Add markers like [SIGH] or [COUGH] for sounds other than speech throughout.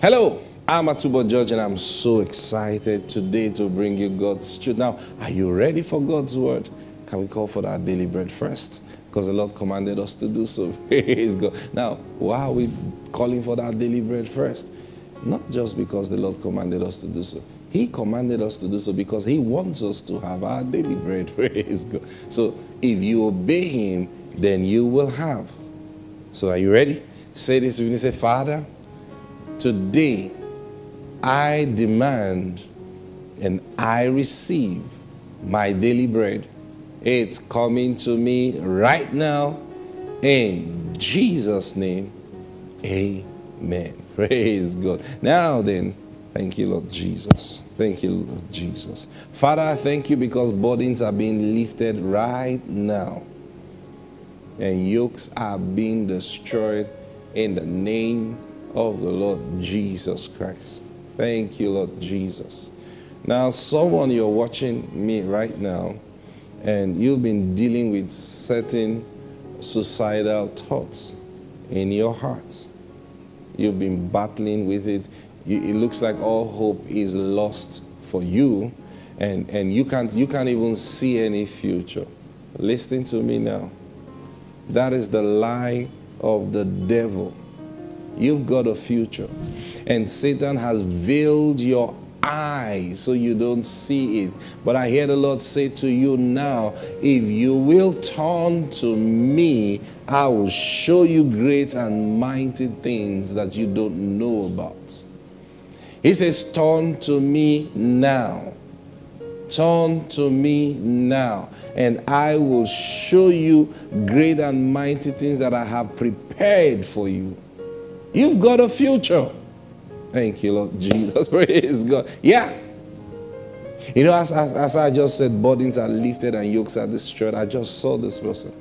Hello, I'm Atubo George, and I'm so excited today to bring you God's truth. Now, are you ready for God's word? Can we call for that daily bread first? Because the Lord commanded us to do so. [LAUGHS] Praise God. Now, why are we calling for that daily bread first? Not just because the Lord commanded us to do so. He commanded us to do so because He wants us to have our daily bread. [LAUGHS] Praise God. So, if you obey Him, then you will have. So, are you ready? Say this with me. Say, Father, Today, I demand and I receive my daily bread. It's coming to me right now in Jesus' name. Amen. [LAUGHS] Praise God. Now then, thank you, Lord Jesus. Thank you, Lord Jesus. Father, I thank you because burdens are being lifted right now and yokes are being destroyed in the name of the Lord Jesus Christ. Thank you, Lord Jesus. Now, someone you're watching me right now, and you've been dealing with certain suicidal thoughts in your heart. You've been battling with it. It looks like all hope is lost for you, and, and you, can't, you can't even see any future. Listen to me now. That is the lie of the devil You've got a future. And Satan has veiled your eyes so you don't see it. But I hear the Lord say to you now if you will turn to me, I will show you great and mighty things that you don't know about. He says, Turn to me now. Turn to me now, and I will show you great and mighty things that I have prepared for you. You've got a future. Thank you, Lord Jesus. [LAUGHS] Praise God. Yeah. You know, as, as, as, I just said, burdens are lifted and yokes are destroyed. I just saw this person.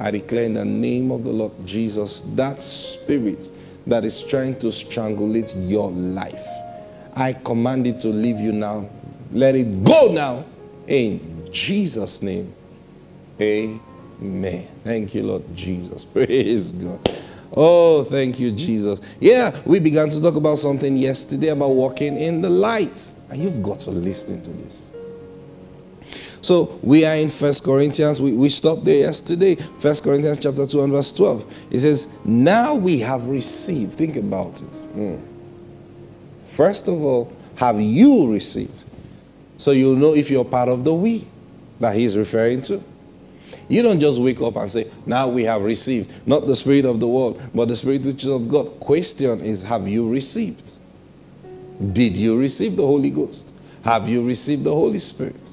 I declare in the name of the Lord Jesus that spirit that is trying to strangulate your life. I command it to leave you now. Let it go now. In Jesus' name. Amen. Thank you, Lord Jesus. [LAUGHS] Praise God. Oh, thank you, Jesus. Yeah, we began to talk about something yesterday about walking in the light. And you've got to listen to this. So we are in First Corinthians. We, we stopped there yesterday. First Corinthians chapter 2 and verse 12. It says, Now we have received. Think about it. Mm. First of all, have you received? So you'll know if you're part of the we that he's referring to. You don't just wake up and say, Now we have received, not the Spirit of the world, but the Spirit which is of God. Question is, Have you received? Did you receive the Holy Ghost? Have you received the Holy Spirit?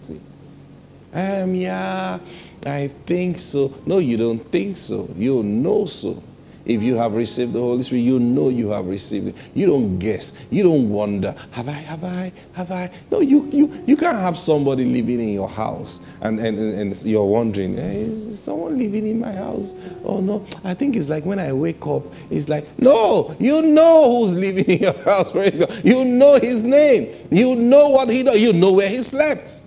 See? Um, yeah, I think so. No, you don't think so. You know so. If you have received the Holy Spirit, you know you have received it. You don't guess. You don't wonder, have I, have I, have I? No, you, you, you can't have somebody living in your house and, and, and you're wondering, hey, is someone living in my house? Oh, no. I think it's like when I wake up, it's like, no, you know who's living in your [LAUGHS] house. You know his name. You know what he does. You know where he slept.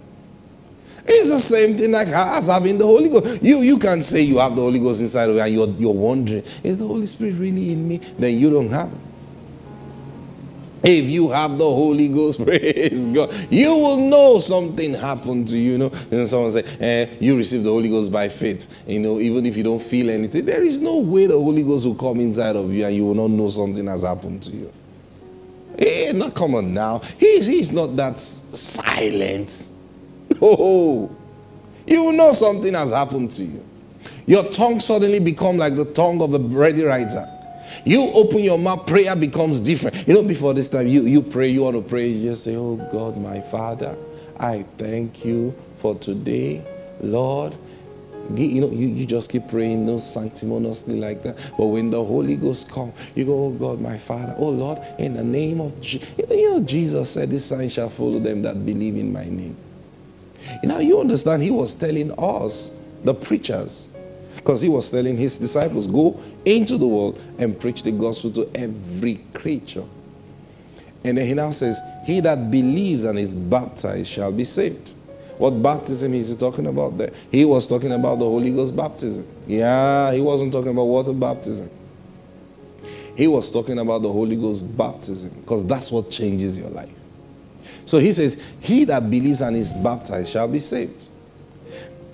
It's the same thing like as having the Holy Ghost. You, you can say you have the Holy Ghost inside of you and you're, you're wondering, is the Holy Spirit really in me? Then you don't have it. If you have the Holy Ghost, [LAUGHS] praise God, you will know something happened to you. You know, and someone say, eh, you receive the Holy Ghost by faith. You know, even if you don't feel anything, there is no way the Holy Ghost will come inside of you and you will not know something has happened to you. Eh, not come on now. He's, he's not that silent. Oh, you will know something has happened to you. Your tongue suddenly become like the tongue of a ready writer. You open your mouth, prayer becomes different. You know, before this time, you, you pray, you want to pray, you just say, Oh God, my Father, I thank you for today. Lord, you know, you, you just keep praying, no sanctimoniously like that. But when the Holy Ghost comes, you go, Oh God, my Father, oh Lord, in the name of Jesus. You know, Jesus said, This sign shall follow them that believe in my name. You know, you understand, he was telling us, the preachers, because he was telling his disciples, go into the world and preach the gospel to every creature. And then he now says, He that believes and is baptized shall be saved. What baptism is he talking about there? He was talking about the Holy Ghost baptism. Yeah, he wasn't talking about water baptism. He was talking about the Holy Ghost baptism because that's what changes your life. So he says, He that believes and is baptized shall be saved.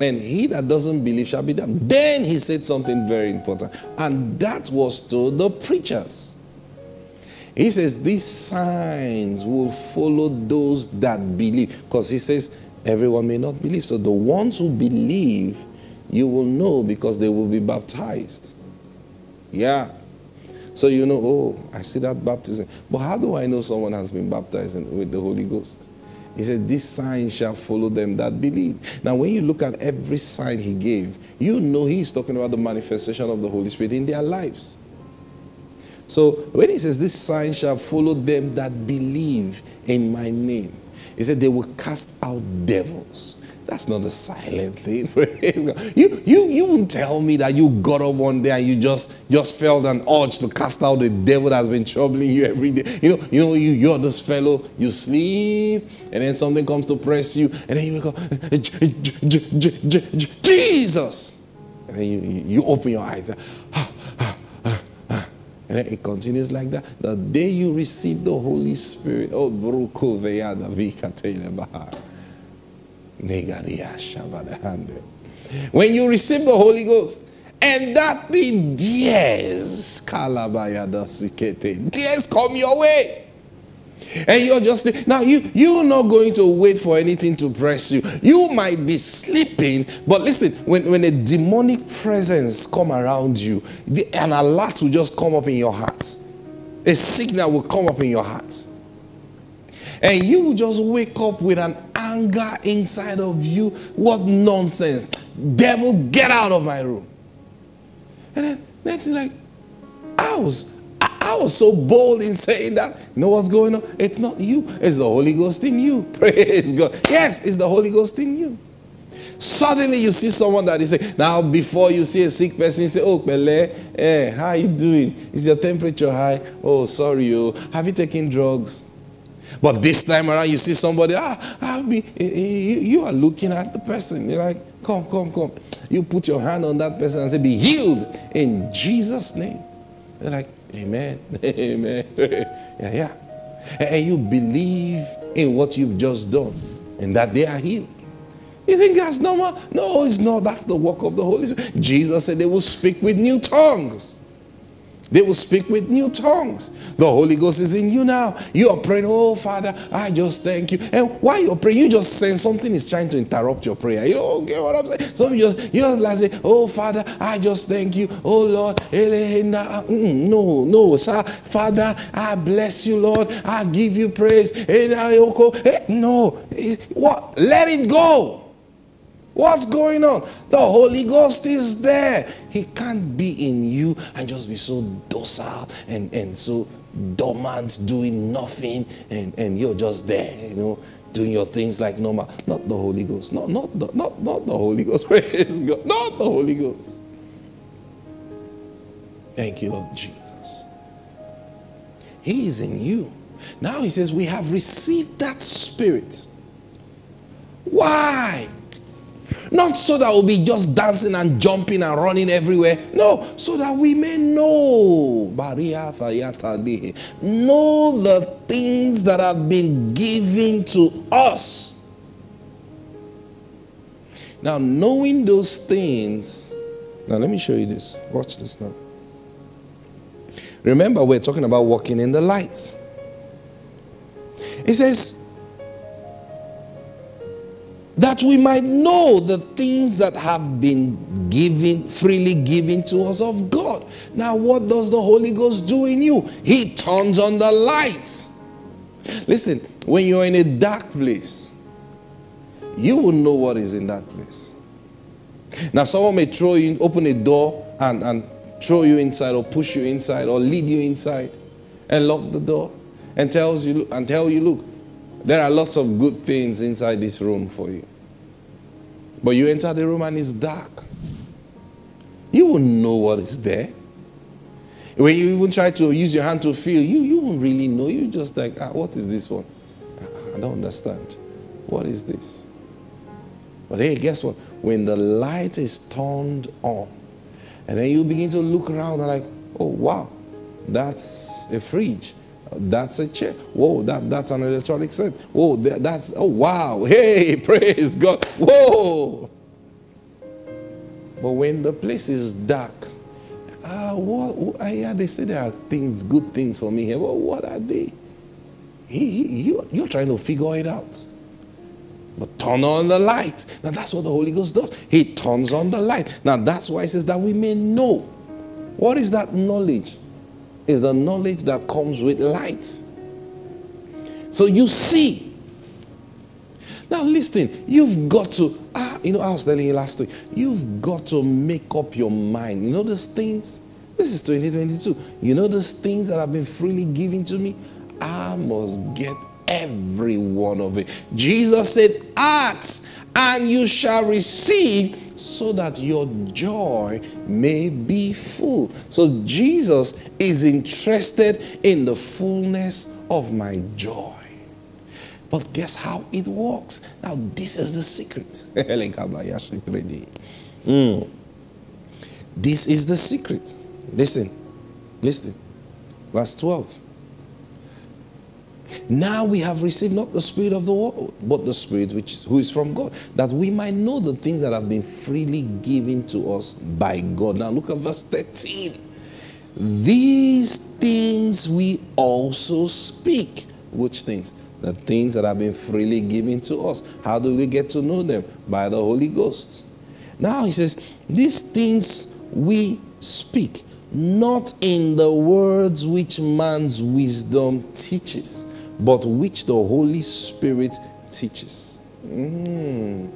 And he that doesn't believe shall be damned. Then he said something very important, and that was to the preachers. He says, These signs will follow those that believe. Because he says, Everyone may not believe. So the ones who believe, you will know because they will be baptized. Yeah. So you know, oh, I see that baptism. But how do I know someone has been baptized with the Holy Ghost? He said, This sign shall follow them that believe. Now, when you look at every sign he gave, you know he's talking about the manifestation of the Holy Spirit in their lives. So when he says, This sign shall follow them that believe in my name, he said, They will cast out devils. That's not a silent thing. [LAUGHS] you, you, you won't tell me that you got up one day and you just, just felt an urge to cast out the devil that's been troubling you every day. You know, you know, you, you're this fellow, you sleep, and then something comes to press you, and then you wake up, [LAUGHS] Jesus! And then you, you open your eyes. [SIGHS] And then it continues like that. The day you receive the Holy Spirit, oh, when you receive the Holy Ghost, and that thing dares, dares come your way. And you're just now you you're not going to wait for anything to press you. You might be sleeping, but listen, when, when a demonic presence come around you, the, an alert will just come up in your heart. A signal will come up in your heart. And you just wake up with an anger inside of you. What nonsense. Devil, get out of my room. And then next thing like, I was I was so bold in saying that. You know what's going on? It's not you, it's the Holy Ghost in you. [LAUGHS] Praise God. Yes, it's the Holy Ghost in you. Suddenly you see someone that is saying, now before you see a sick person, you say, oh, Pele, eh, how are you doing? Is your temperature high? Oh, sorry, oh, have you taken drugs? But this time around, you see somebody, ah, ah I mean, eh, eh, you are looking at the person. You're like, come, come, come. You put your hand on that person and say, be healed in Jesus' name. They're like, amen, [LAUGHS] amen. [LAUGHS] yeah, yeah. And you believe in what you've just done and that they are healed. You think that's normal? No, it's not. That's the work of the Holy Spirit. Jesus said they will speak with new tongues. They will speak with new tongues. The Holy Ghost is in you now. You are praying, Oh, Father, I just thank you. And while you're praying, you just sense something is trying to interrupt your prayer. You don't oh, get what I'm saying? So you just, you just like say, Oh, Father, I just thank you. Oh, Lord. No, no, sir. Father, I bless you, Lord. I give you praise. Eh, no. What? Let it go. What's going on? The Holy Ghost is there. He can't be in you and just be so docile and, and so dormant, doing nothing, and, and you're just there, you know, doing your things like normal. Not the Holy Ghost. Not, not, the, not, not the Holy Ghost. [LAUGHS] Praise God. Not the Holy Ghost. Thank you, Lord Jesus. He is in you. Now he says, We have received that spirit. Why? Not so that we'll be just dancing and jumping and running everywhere. No, so that we may know. Know the things that have been given to us. Now, knowing those things, now let me show you this. Watch this now. Remember, we're talking about walking in the light. It says, that we might know the things that have been given, freely given to us of God. Now, what does the Holy Ghost do in you? He turns on the lights. Listen, when you're in a dark place, you will know what is in that place. Now, someone may throw you, open a door and, and throw you inside or push you inside or lead you inside and lock the door and tells you and tell you, look, there are lots of good things inside this room for you. But you enter the room and it's dark. You won't know what is there. When you even try to use your hand to feel, you, you won't really know. You just like, ah, what is this one? I don't understand. What is this? But hey, guess what? When the light is turned on, and then you begin to look around and like, oh wow, that's a fridge. That's a chair. Whoa, that, that's an electronic set. Whoa, that, that's, oh, wow. Hey, [LAUGHS] praise God. Whoa. But when the place is dark, uh, what, I hear they say there are things, good things for me here. Well, what are they? He, he, you, you're trying to figure it out. But turn on the light. Now that's what the Holy Ghost does. He turns on the light. Now that's why it says that we may know. What is that knowledge? Is the knowledge that comes with light. So you see. Now listen, you've got to, ah, you know, I was telling you last week, you've got to make up your mind. You know those things? This is 2022. You know those things that have been freely given to me? I must get every one of it. Jesus said, Ask and you shall receive so that your joy may be full. So Jesus is interested in the fullness of my joy. But guess how it works? Now, this is the secret. [LAUGHS] mm. This is the secret. Listen, listen. Verse 12. Now we have received not the spirit of the world, but the spirit which who is from God, that we might know the things that have been freely given to us by God. Now look at verse 13. These things we also speak. Which things? The things that have been freely given to us. How do we get to know them? By the Holy Ghost. Now he says, These things we speak, not in the words which man's wisdom teaches but which the Holy Spirit teaches. Mm.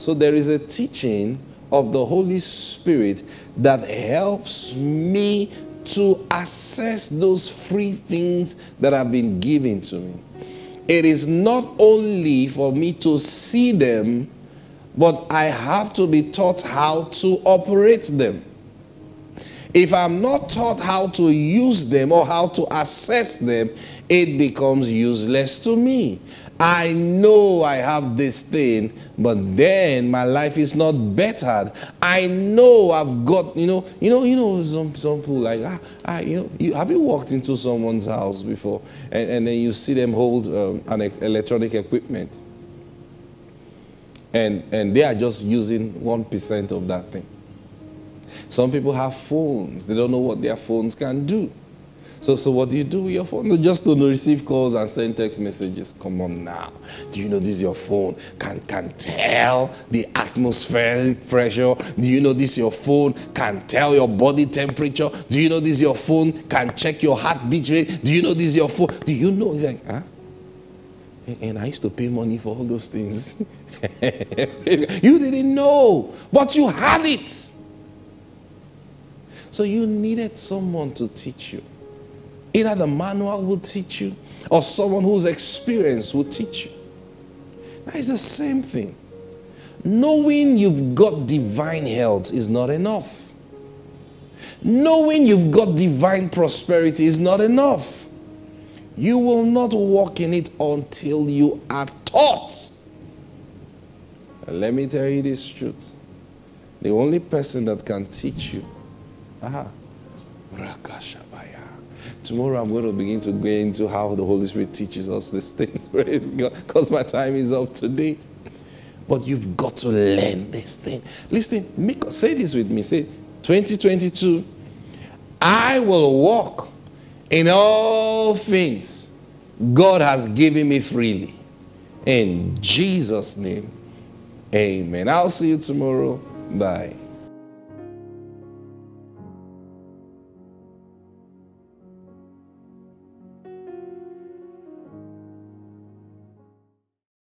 So there is a teaching of the Holy Spirit that helps me to assess those free things that have been given to me. It is not only for me to see them, but I have to be taught how to operate them. If I'm not taught how to use them or how to assess them, it becomes useless to me. I know I have this thing, but then my life is not bettered. I know I've got, you know, you know, you know, some, some people like, ah, ah you know, you, have you walked into someone's house before and, and then you see them hold um, an electronic equipment and, and they are just using 1% of that thing. Some people have phones. They don't know what their phones can do. So, so what do you do with your phone? Just to receive calls and send text messages. Come on now. Do you know this is your phone can, can tell the atmospheric pressure? Do you know this is your phone can tell your body temperature? Do you know this is your phone can check your heartbeat rate? Do you know this is your phone? Do you know? It's like, huh? And I used to pay money for all those things. [LAUGHS] you didn't know, but you had it. So you needed someone to teach you. Either the manual will teach you or someone whose experience will teach you. That is the same thing. Knowing you've got divine health is not enough. Knowing you've got divine prosperity is not enough. You will not walk in it until you are taught. And let me tell you this truth. The only person that can teach you, aha, Rakashabaya Tomorrow I'm going to begin to go into how the Holy Spirit teaches us these things. [LAUGHS] Praise God. Because my time is up today. But you've got to learn this thing. Listen, make, say this with me. Say, 2022, I will walk in all things God has given me freely. In Jesus' name, amen. I'll see you tomorrow. Bye.